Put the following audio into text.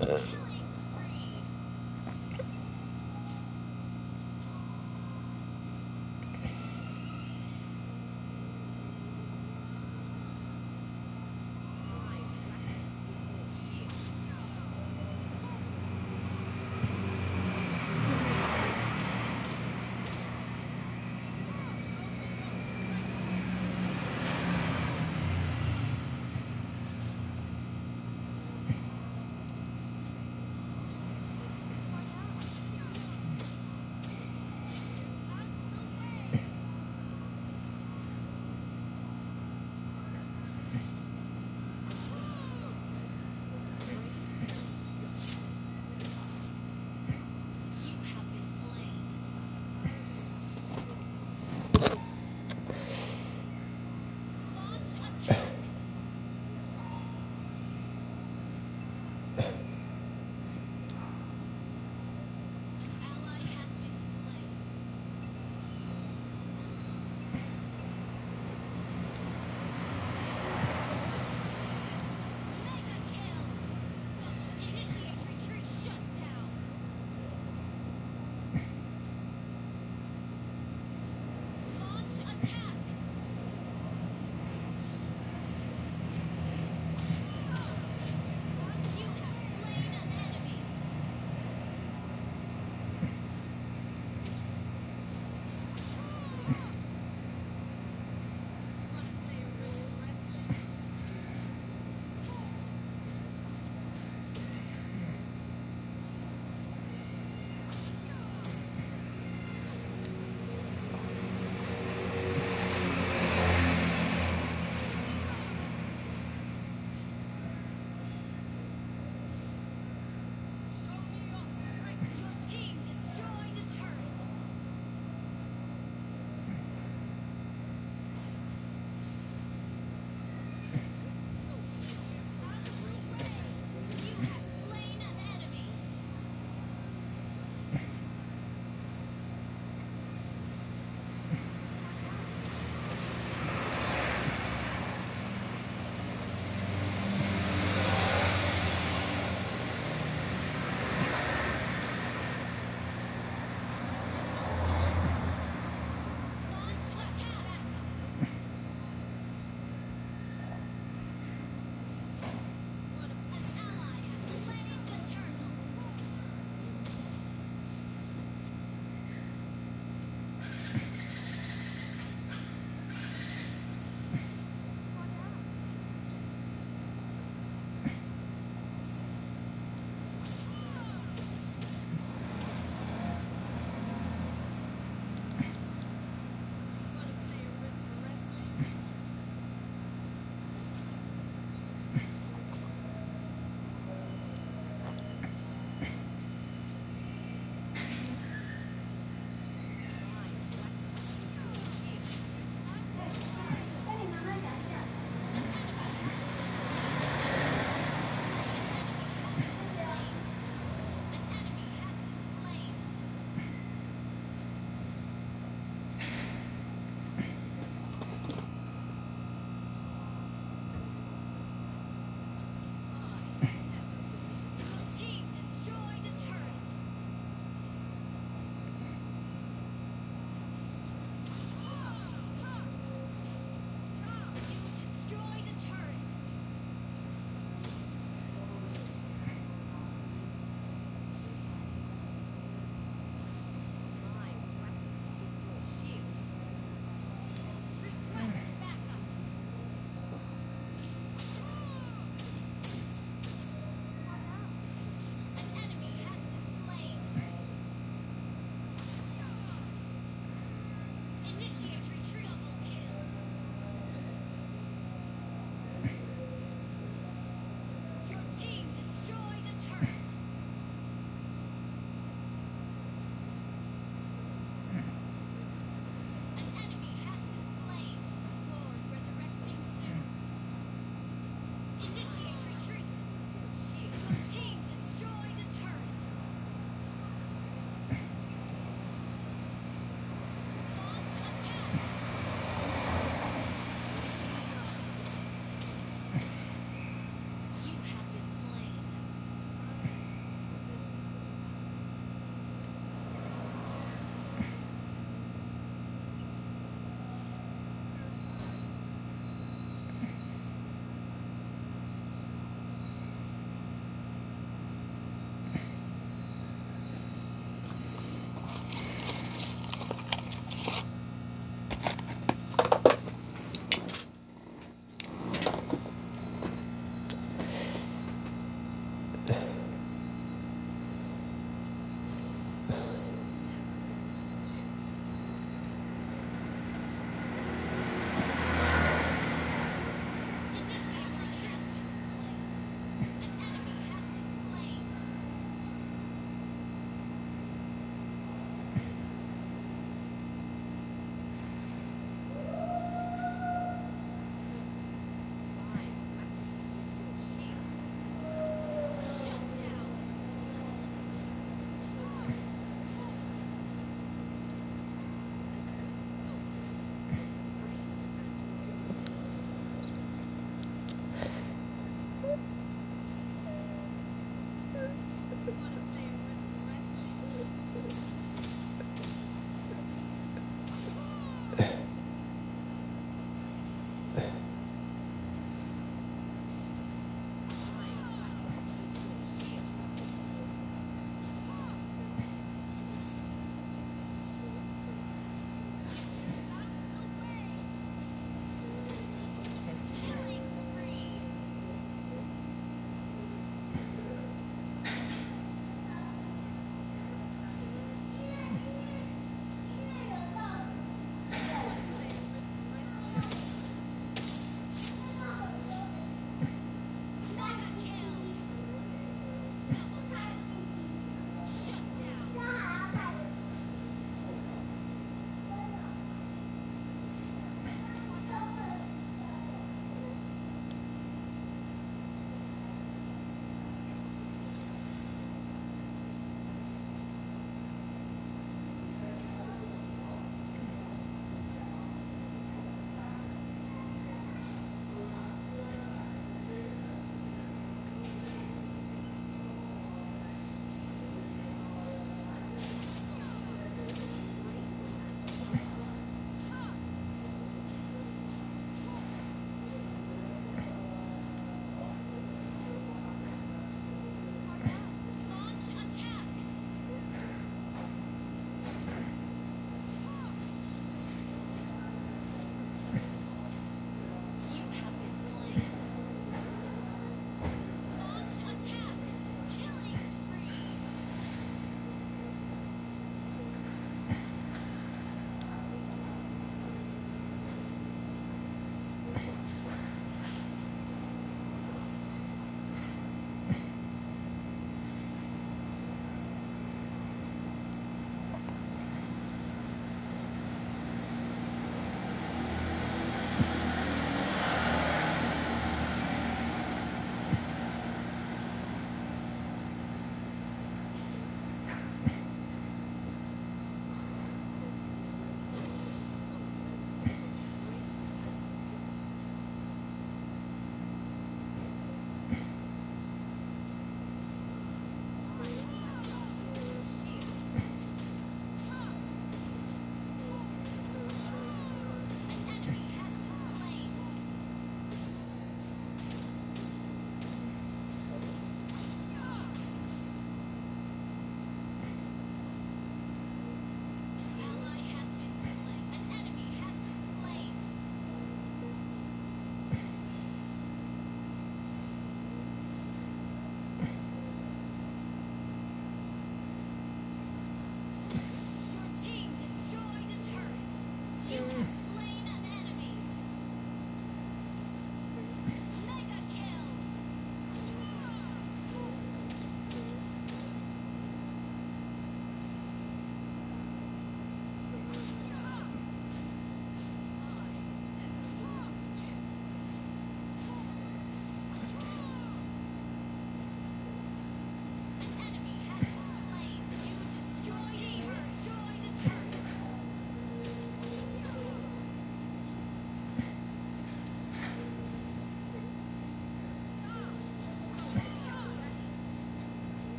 Uh.